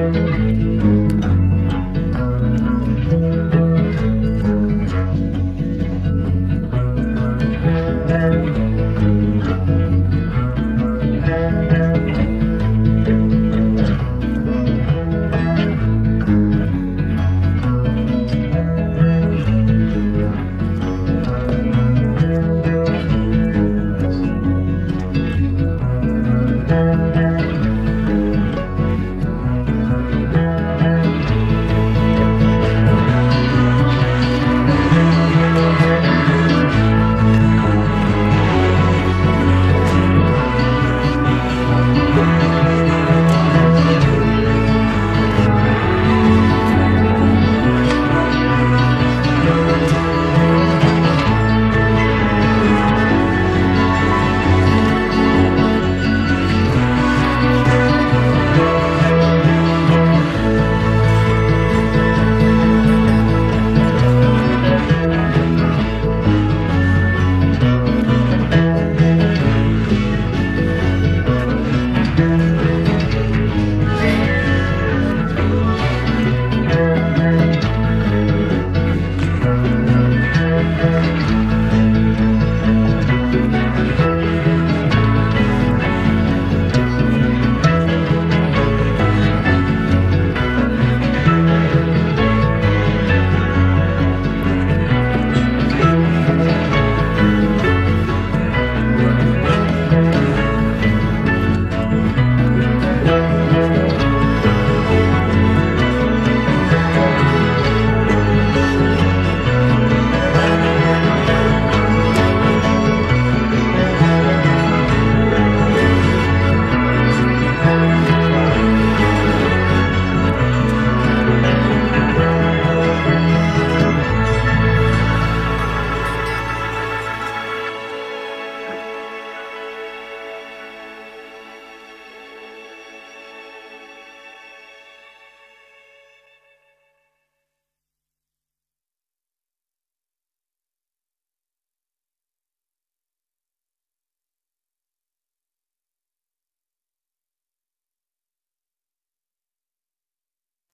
Música